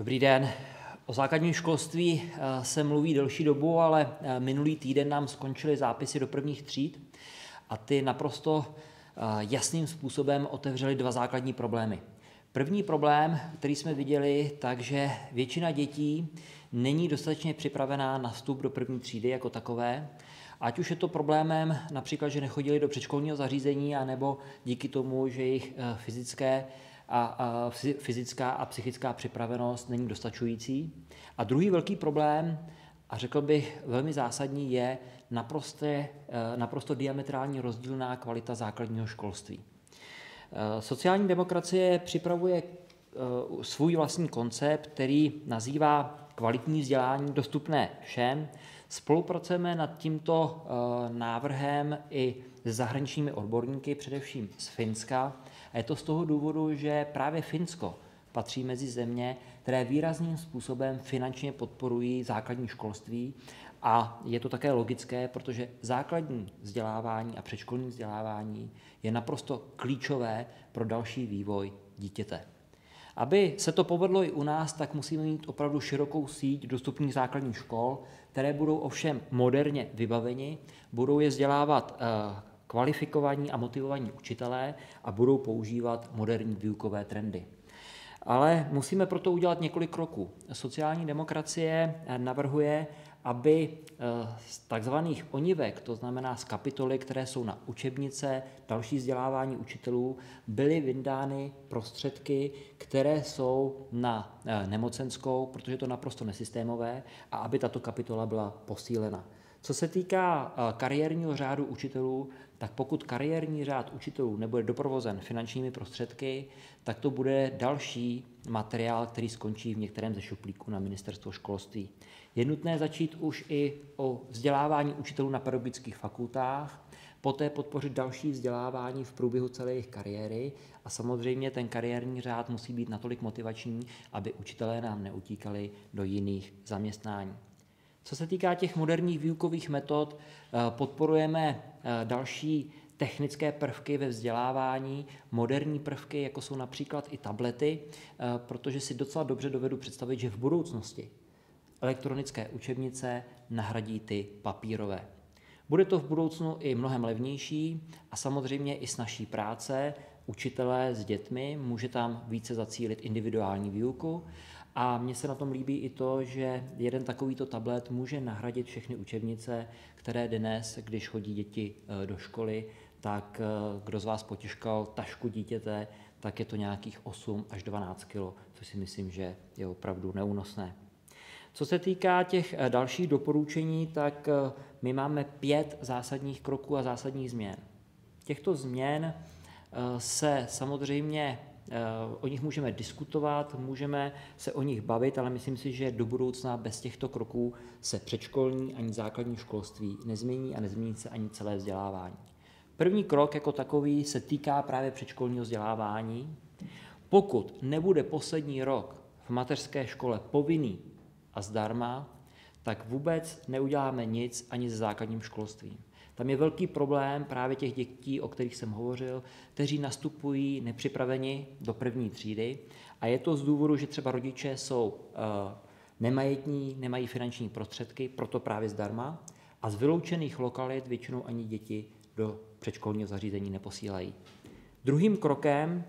Dobrý den. O základním školství eh, se mluví delší dobu, ale eh, minulý týden nám skončily zápisy do prvních tříd a ty naprosto eh, jasným způsobem otevřely dva základní problémy. První problém, který jsme viděli, takže většina dětí není dostatečně připravená na vstup do první třídy jako takové. Ať už je to problémem například, že nechodili do předškolního zařízení, anebo díky tomu, že jejich fyzické a, a fyzická a psychická připravenost není dostačující. A druhý velký problém, a řekl bych velmi zásadní, je naprosto, eh, naprosto diametrální rozdílná kvalita základního školství. Eh, sociální demokracie připravuje eh, svůj vlastní koncept, který nazývá kvalitní vzdělání dostupné všem. Spolupracujeme nad tímto návrhem i s zahraničními odborníky, především z Finska, a je to z toho důvodu, že právě Finsko patří mezi země, které výrazným způsobem finančně podporují základní školství a je to také logické, protože základní vzdělávání a předškolní vzdělávání je naprosto klíčové pro další vývoj dítěte. Aby se to povedlo i u nás, tak musíme mít opravdu širokou síť dostupných základních škol, které budou ovšem moderně vybaveni, budou je vzdělávat eh, kvalifikovaní a motivovaní učitelé a budou používat moderní výukové trendy. Ale musíme proto udělat několik kroků. Sociální demokracie navrhuje, aby eh, z takzvaných onivek, to znamená z kapitoly, které jsou na učebnice, další vzdělávání učitelů, byly vyndány prostředky, které jsou na eh, nemocenskou, protože je to naprosto nesystémové, a aby tato kapitola byla posílena. Co se týká eh, kariérního řádu učitelů, tak pokud kariérní řád učitelů nebude doprovozen finančními prostředky, tak to bude další materiál, který skončí v některém ze šuplíků na ministerstvo školství. Je nutné začít už i o vzdělávání učitelů na pedagogických fakultách, poté podpořit další vzdělávání v průběhu celé jejich kariéry a samozřejmě ten kariérní řád musí být natolik motivační, aby učitelé nám neutíkali do jiných zaměstnání. Co se týká těch moderních výukových metod, eh, podporujeme eh, další technické prvky ve vzdělávání, moderní prvky, jako jsou například i tablety, eh, protože si docela dobře dovedu představit, že v budoucnosti elektronické učebnice nahradí ty papírové. Bude to v budoucnu i mnohem levnější a samozřejmě i s naší práce. Učitelé s dětmi může tam více zacílit individuální výuku a mně se na tom líbí i to, že jeden takovýto tablet může nahradit všechny učebnice, které dnes, když chodí děti eh, do školy, tak eh, kdo z vás potiškal tašku dítěte, tak je to nějakých 8 až 12 kg, což si myslím, že je opravdu neúnosné. Co se týká těch eh, dalších doporučení, tak my máme pět zásadních kroků a zásadních změn. Těchto změn se samozřejmě o nich můžeme diskutovat, můžeme se o nich bavit, ale myslím si, že do budoucna bez těchto kroků se předškolní ani základní školství nezmění a nezmění se ani celé vzdělávání. První krok jako takový se týká právě předškolního vzdělávání. Pokud nebude poslední rok v mateřské škole povinný a zdarma, tak vůbec neuděláme nic ani se základním školstvím. Tam je velký problém právě těch dětí, o kterých jsem hovořil, kteří nastupují nepřipraveni do první třídy a je to z důvodu, že třeba rodiče jsou uh, nemajetní, nemají finanční prostředky, proto právě zdarma a z vyloučených lokalit většinou ani děti do předškolního zařízení neposílají. Druhým krokem,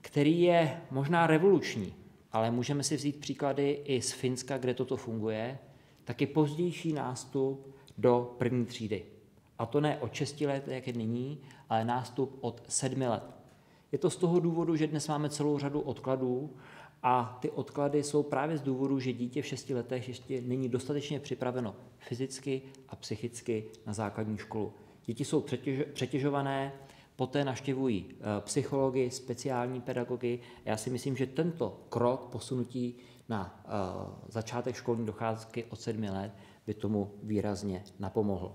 který je možná revoluční, ale můžeme si vzít příklady i z Finska, kde toto funguje, tak je pozdější nástup do první třídy. A to ne od 6 let, jak je nyní, ale nástup od 7 let. Je to z toho důvodu, že dnes máme celou řadu odkladů a ty odklady jsou právě z důvodu, že dítě v 6 letech ještě není dostatečně připraveno fyzicky a psychicky na základní školu. Děti jsou přetěž, přetěžované, poté naštěvují eh, psychologi, speciální pedagogy. Já si myslím, že tento krok posunutí na uh, začátek školní docházky od sedmi let by tomu výrazně napomohl.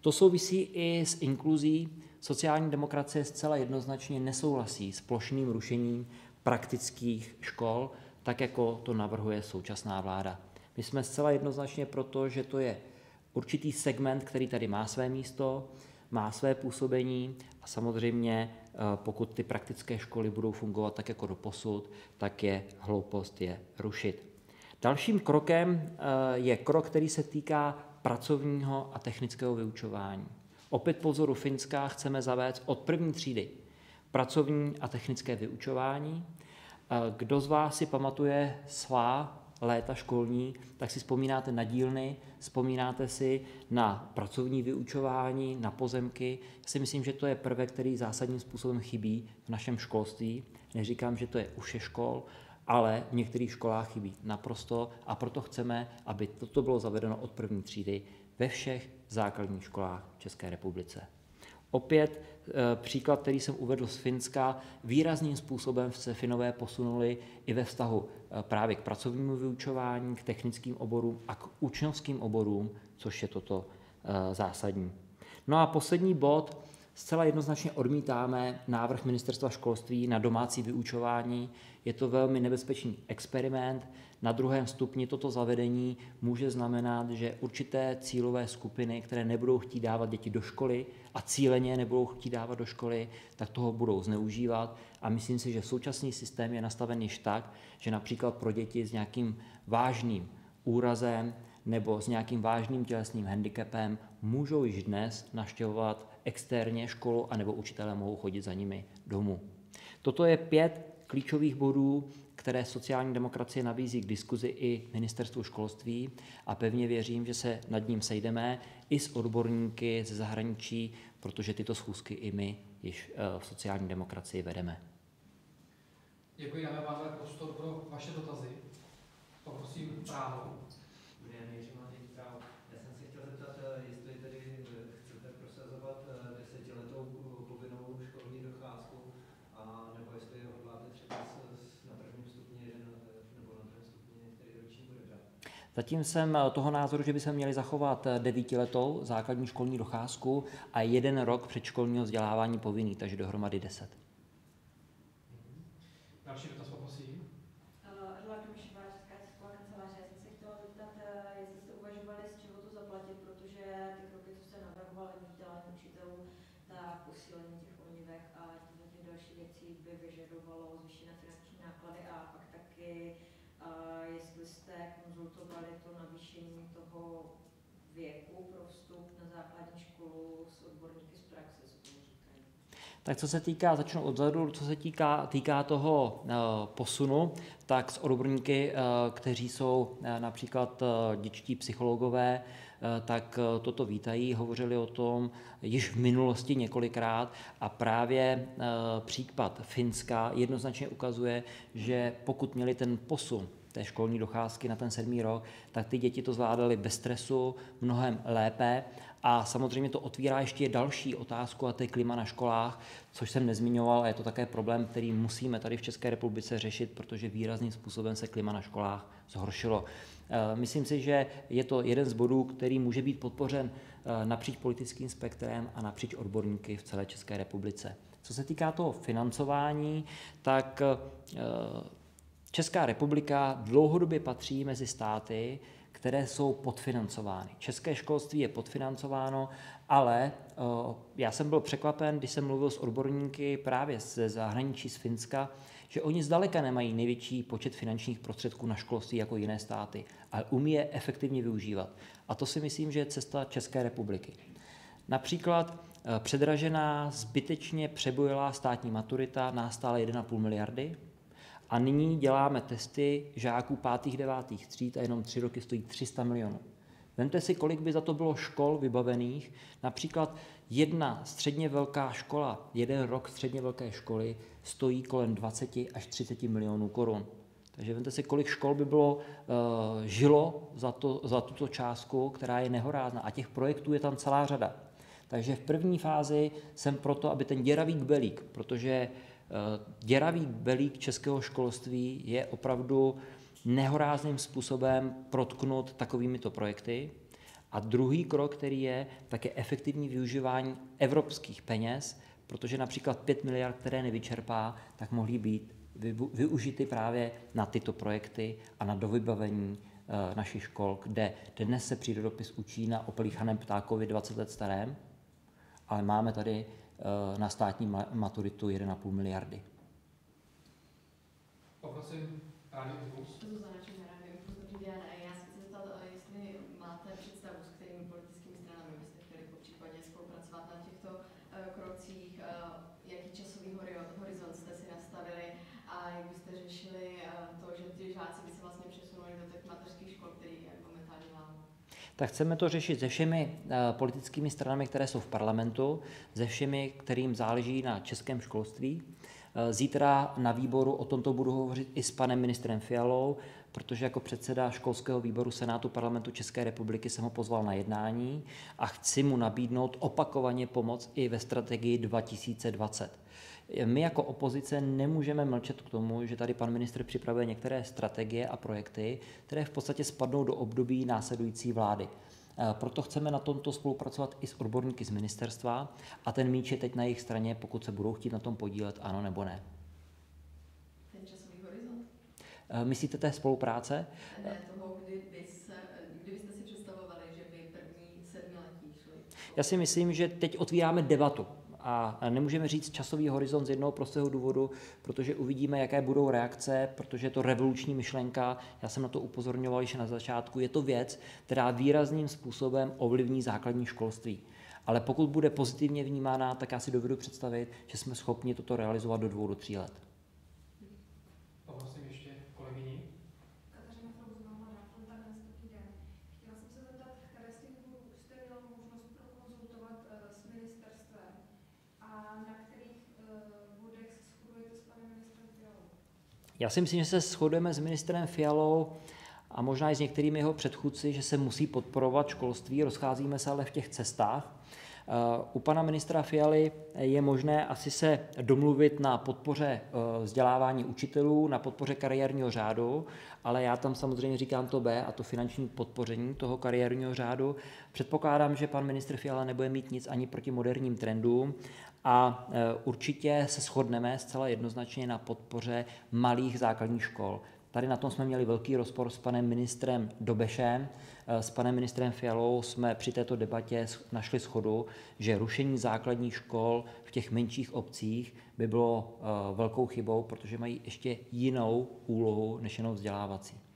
To souvisí i s inkluzí. Sociální demokracie zcela jednoznačně nesouhlasí s plošným rušením praktických škol, tak jako to navrhuje současná vláda. My jsme zcela jednoznačně proto, že to je určitý segment, který tady má své místo. má své působení a samozřejmě pokud ty praktické školy budou fungovat tak jako do posud, tak je hloupost je rušit. Dalším krokem je krok, který se týká pracovního a technického vyučování. Opět po vzoru Finska chceme zavést od první třídy pracovní a technické vyučování. Kdo z vás si pamatuje svá léta školní, tak si vzpomínáte na dílny, vzpomínáte si na pracovní vyučování, na pozemky. Já si myslím, že to je prvek, který zásadním způsobem chybí v našem školství. Neříkám, že to je u škol, ale v některých školách chybí naprosto a proto chceme, aby toto bylo zavedeno od první třídy ve všech základních školách v České republice. Opět eh, příklad, který jsem uvedl z Finska, výrazným způsobem se Finové posunuli i ve vztahu eh, právě k pracovnímu vyučování, k technickým oborům a k učňovským oborům, což je toto eh, zásadní. No a poslední bod, Zcela jednoznačně odmítáme návrh ministerstva školství na domácí vyučování. Je to velmi nebezpečný experiment. Na druhém stupni toto zavedení může znamenat, že určité cílové skupiny, které nebudou chtít dávat děti do školy a cíleně nebudou chtít dávat do školy, tak toho budou zneužívat. A myslím si, že současný systém je nastaven již tak, že například pro děti s nějakým vážným úrazem nebo s nějakým vážným tělesným handicapem můžou již dnes naštěvovat externě školu, anebo učitelé mohou chodit za nimi domů. Toto je pět klíčových bodů, které sociální demokracie nabízí k diskuzi i ministerstvu školství a pevně věřím, že se nad ním sejdeme i s odborníky ze zahraničí, protože tyto schůzky i my již eh, v sociální demokracii vedeme. Děkuji, dáme pánové prostor pro vaše dotazy. Poprosím právo. Zatím jsem eh, toho názoru, že by se měli zachovat eh, devítiletou základní školní docházku a jeden rok předškolního vzdělávání povinný, takže dohromady deset. Další dotaz poprosím. posílení těch onivek a těch další věcí by vyžadovalo zvýšené finanční náklady a pak taky jestli jste konzultovali to navýšení toho věku pro vstup na základní školu s odborníky z praxe. Tak co se týká, začnu odzadu, co se týká, týká toho uh, posunu, tak s odborníky, uh, kteří jsou uh, například dětští psychologové, tak toto vítají, hovořili o tom již v minulosti několikrát a právě případ Finska jednoznačně ukazuje, že pokud měli ten posun té školní docházky na ten sedmý rok, tak ty děti to zvládaly bez stresu, mnohem lépe a samozřejmě to otvírá ještě další otázku a to je klima na školách, což jsem nezmiňoval a je to také problém, který musíme tady v České republice řešit, protože výrazným způsobem se klima na školách zhoršilo. Eh, myslím si, že je to jeden z bodů, který může být podpořen eh, napříč politickým spektrem a napříč odborníky v celé České republice. Co se týká toho financování, tak eh, Česká republika dlouhodobě patří mezi státy, které jsou podfinancovány. České školství je podfinancováno, ale já jsem byl překvapen, když jsem mluvil s odborníky právě ze zahraničí z Finska, že oni zdaleka nemají největší počet finančních prostředků na školství jako jiné státy, ale umí je efektivně využívat. A to si myslím, že je cesta České republiky. Například e, předražená, zbytečně přebojilá státní maturita nás stále 1,5 miliardy, a nyní děláme testy žáků pátých, devátých tříd a jenom tři roky stojí 300 milionů. Vemte si, kolik by za to bylo škol vybavených. Například jedna středně velká škola, jeden rok středně velké školy stojí kolem 20 až 30 milionů korun. Takže vemte si, kolik škol by bylo uh, žilo za, to, za tuto částku, která je nehorázná. A těch projektů je tam celá řada. Takže v první fázi jsem proto, aby ten děravý kbelík, protože Eh, děravý belík českého školství je opravdu nehorázným způsobem protknut takovýmito projekty. A druhý krok, který je, tak je efektivní využívání evropských peněz, protože například 5 miliard, které nevyčerpá, tak mohly být využity právě na tyto projekty a na dovybavení eh, našich škol, kde dnes se přírodopis učí na opelíchaném ptákovi 20 let starém, ale máme tady na státní maturitu 1,5 miliardy. Poprosím Rádi Impuls. Zuzana Čemera, Impuls, dobrý den. Já se chci zeptat, jestli máte představu, s kterými politickými stranami byste chtěli po případě spolupracovat na těchto krocích, jaký časový horizont jste si nastavili a jak byste řešili to, že ty žáci by se vlastně přesunuli do těch mateřských škol, který je momentálně málo. Tak chceme to řešit se všemi politickými stranami, které jsou v parlamentu, se všemi, kterým záleží na českém školství. Zítra na výboru o tomto budu hovořit i s panem ministrem Fialou, protože jako předseda školského výboru Senátu parlamentu České republiky jsem ho pozval na jednání a chci mu nabídnout opakovaně pomoc i ve strategii 2020. My jako opozice nemůžeme mlčet k tomu, že tady pan ministr připravuje některé strategie a projekty, které v podstatě spadnou do období následující vlády. Eh, proto chceme na tomto spolupracovat i s odborníky z ministerstva a ten míč je teď na jejich straně, pokud se budou chtít na tom podílet, ano nebo ne. Ten časový horizont? Eh, myslíte té spolupráce? Ne, toho, kdy, bys, kdybyste si představovali, že by první sedmiletí šli. Já si myslím, že teď otvíráme debatu. A nemůžeme říct časový horizont z jednoho prostého důvodu, protože uvidíme, jaké budou reakce, protože je to revoluční myšlenka. Já jsem na to upozorňoval již na začátku. Je to věc, která výrazným způsobem ovlivní základní školství. Ale pokud bude pozitivně vnímána, tak já si dovedu představit, že jsme schopni toto realizovat do dvou, do tří let. Já si myslím, že se shodujeme s ministrem Fialou a možná i s některými jeho předchůdci, že se musí podporovat školství, rozcházíme se ale v těch cestách. Eh, u pana ministra Fialy je možné asi se domluvit na podpoře eh, vzdělávání učitelů, na podpoře kariérního řádu, ale já tam samozřejmě říkám to B, a to finanční podpoření toho kariérního řádu. Předpokládám, že pan ministr Fiala nebude mít nic ani proti moderním trendům a e, určitě se shodneme zcela jednoznačně na podpoře malých základních škol. Tady na tom jsme měli velký rozpor s panem ministrem Dobešem. E, s panem ministrem Fialou jsme při této debatě našli schodu, že rušení základních škol v těch menších obcích by bylo e, velkou chybou, protože mají ještě jinou úlohu než jenom vzdělávací.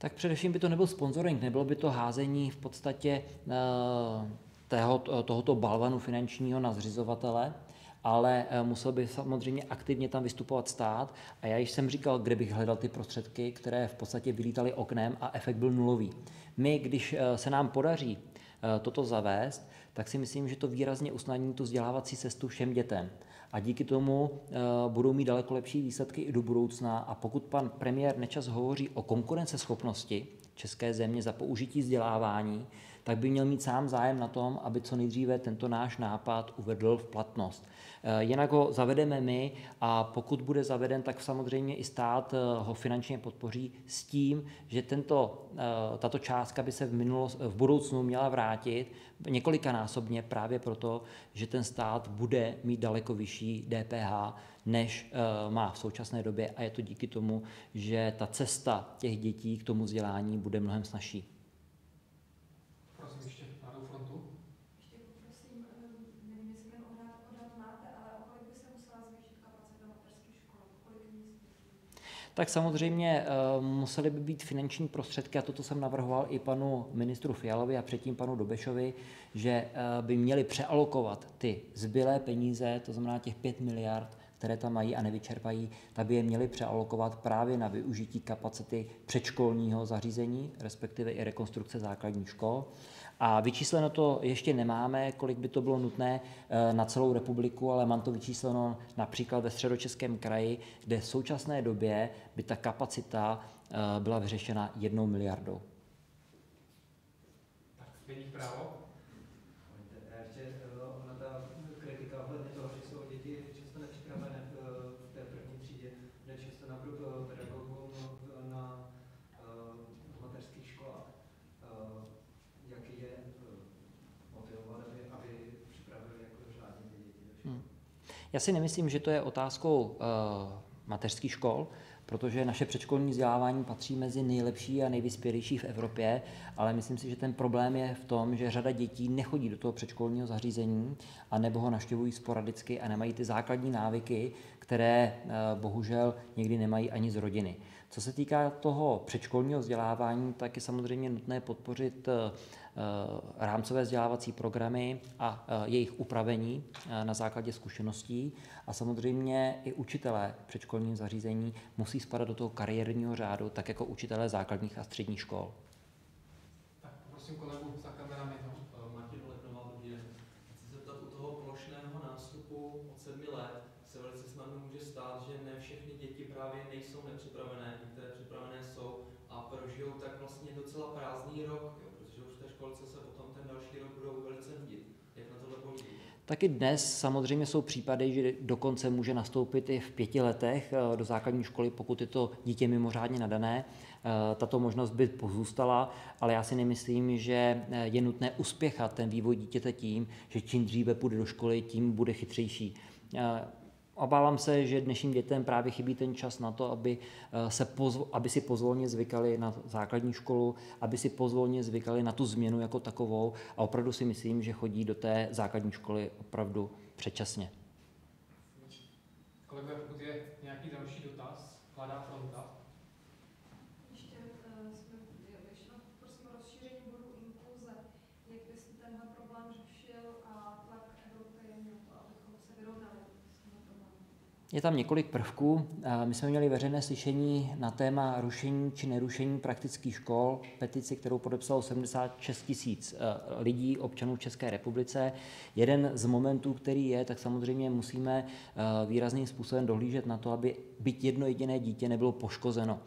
Tak především by to nebyl sponsoring, nebylo by to házení v podstatě eh, tého, tohoto balvanu finančního na zřizovatele, ale eh, musel by samozřejmě aktivně tam vystupovat stát a já již jsem říkal, kde bych hledal ty prostředky, které v podstatě vylítaly oknem a efekt byl nulový. My, když eh, se nám podaří toto zavést, tak si myslím, že to výrazně usnadní tu vzdělávací cestu všem dětem a díky tomu eh, budou mít daleko lepší výsledky i do budoucna. A pokud pan premiér Nečas hovoří o konkurenceschopnosti české země za použití vzdělávání, tak by měl mít sám zájem na tom, aby co nejdříve tento náš nápad uvedl v platnost. Eh, jinak ho zavedeme my a pokud bude zaveden, tak samozřejmě i stát eh, ho finančně podpoří s tím, že tento, eh, tato částka by se v, minulost, v budoucnu měla vrátit několikanásobně právě proto, že ten stát bude mít daleko vyšší DPH, než má v současné době a je to díky tomu, že ta cesta těch dětí k tomu vzdělání bude mnohem snažší. Tak samozřejmě uh, musely by být finanční prostředky, a toto jsem navrhoval i panu ministru Fialovi a předtím panu Dobešovi, že uh, by měli přealokovat ty zbylé peníze, to znamená těch 5 miliard, které tam mají a nevyčerpají, tak by je měli přealokovat právě na využití kapacity předškolního zařízení, respektive i rekonstrukce základních škol. A vyčísleno to ještě nemáme, kolik by to bylo nutné eh, na celou republiku, ale mám to vyčísleno například ve středočeském kraji, kde v současné době by ta kapacita eh, byla vyřešena jednou miliardou. Tak, právo. Já si nemyslím, že to je otázkou uh, mateřských škol, protože naše předškolní vzdělávání patří mezi nejlepší a nejvyspělejší v Evropě, ale myslím si, že ten problém je v tom, že řada dětí nechodí do toho předškolního zařízení a nebo ho naštěvují sporadicky a nemají ty základní návyky, které uh, bohužel někdy nemají ani z rodiny. Co se týká toho předškolního vzdělávání, tak je samozřejmě nutné podpořit uh, Eh, rámcové vzdělávací programy a eh, jejich upravení eh, na základě zkušeností. A samozřejmě i učitelé předškolních zařízení musí spadat do toho kariérního řádu, tak jako učitelé základních a středních škol. Tak prosím kolegu za kamerami. No. Martin Lepnová, dobrý den. Chci se zeptat, u toho plošného nástupu od sedmi let se velice snadno může stát, že ne všechny děti právě nejsou nepřipravené, některé připravené jsou a prožijou tak vlastně docela prázdný rok. Jo školce se potom ten další rok budou velice nudit. Jak na tohle pohlížíte? Taky dnes samozřejmě jsou případy, že dokonce může nastoupit i v pěti letech eh, do základní školy, pokud je to dítě mimořádně nadané. Eh, tato možnost by pozůstala, ale já si nemyslím, že eh, je nutné uspěchat ten vývoj dítěte tím, že čím dříve půjde do školy, tím bude chytřejší. Obávám se, že dnešním dětem právě chybí ten čas na to, aby, eh, se pozvo, aby si pozvolně zvykali na základní školu, aby si pozvolně zvykali na tu změnu jako takovou a opravdu si myslím, že chodí do té základní školy opravdu předčasně. Kolegové, pokud je nějaký další dotaz, hledá fronta. Je tam několik prvků. My jsme měli veřejné slyšení na téma rušení či nerušení praktických škol, petici, kterou podepsalo 76 tisíc eh, lidí, občanů České republice. Jeden z momentů, který je, tak samozřejmě musíme eh, výrazným způsobem dohlížet na to, aby byť jedno jediné dítě nebylo poškozeno.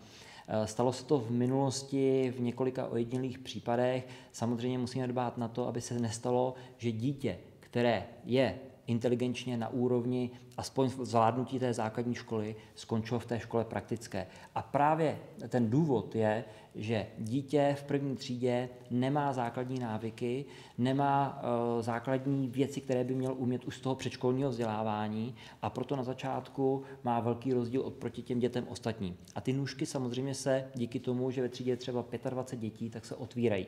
Eh, stalo se to v minulosti v několika ojedinělých případech. Samozřejmě musíme dbát na to, aby se nestalo, že dítě, které je inteligenčně na úrovni aspoň zvládnutí té základní školy skončilo v té škole praktické. A právě ten důvod je, že dítě v první třídě nemá základní návyky, nemá uh, základní věci, které by měl umět už z toho předškolního vzdělávání a proto na začátku má velký rozdíl oproti těm dětem ostatním. A ty nůžky samozřejmě se díky tomu, že ve třídě je třeba 25 dětí, tak se otvírají.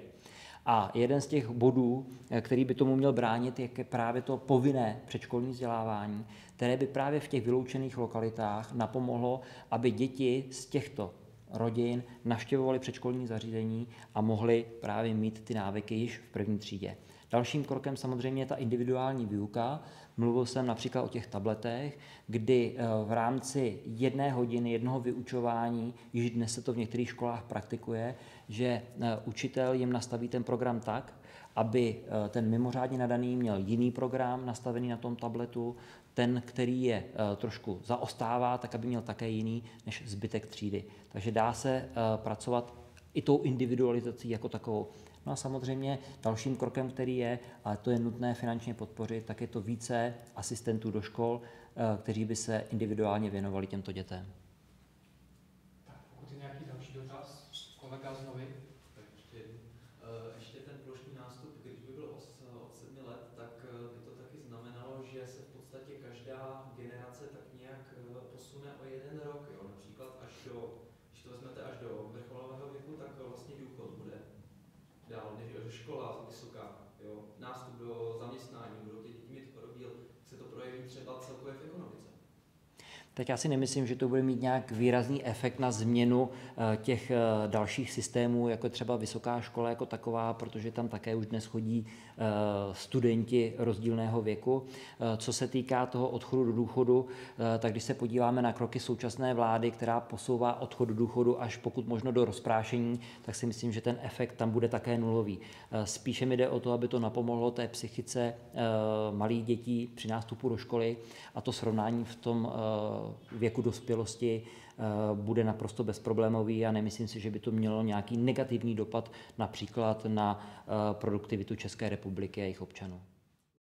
A jeden z těch bodů, eh, který by tomu měl bránit, je právě to povinné předškolní vzdělávání, které by právě v těch vyloučených lokalitách napomohlo, aby děti z těchto rodin navštěvovali předškolní zařízení a mohli právě mít ty návyky již v první třídě. Dalším krokem samozřejmě je ta individuální výuka. Mluvil jsem například o těch tabletech, kdy eh, v rámci jedné hodiny, jednoho vyučování, již dnes se to v některých školách praktikuje, že eh, učitel jim nastaví ten program tak, aby eh, ten mimořádně nadaný měl jiný program nastavený na tom tabletu, ten, který je trošku zaostává, tak aby měl také jiný než zbytek třídy. Takže dá se pracovat i tou individualizací jako takovou. No a samozřejmě dalším krokem, který je, a to je nutné finančně podpořit, tak je to více asistentů do škol, eh, kteří by se individuálně věnovali těmto dětem. Tak, pokud je nějaký další dotaz, kolega z Novy. Ještě, uh, ještě ten plošný nástup, když by byl od, od sedmi let, tak eh, by to taky znamenalo, že se v podstatě každá generace tak nějak posune o jeden rok, jo? například až do, když to vezmete až do vrcholového věku, tak vlastně důchod bude dál, než škola vysoká, jo, nástup do zaměstnání, budou ty děti mít rozdíl, se to projeví třeba celkově v ekonomice tak já si nemyslím, že to bude mít nějak výrazný efekt na změnu eh, těch eh, dalších systémů, jako třeba vysoká škola jako taková, protože tam také už dnes chodí eh, studenti rozdílného věku. Co se týká toho odchodu do důchodu, tak když se podíváme na kroky současné vlády, která posouvá odchod do důchodu až pokud možno do rozprášení, tak si myslím, že ten efekt tam bude také nulový. Spíše mi jde o to, aby to napomohlo té psychice malých dětí při nástupu do školy a to srovnání v tom věku dospělosti eh, bude naprosto bezproblémový a nemyslím si, že by to mělo nějaký negativní dopad například na eh, produktivitu České republiky a jejich občanů.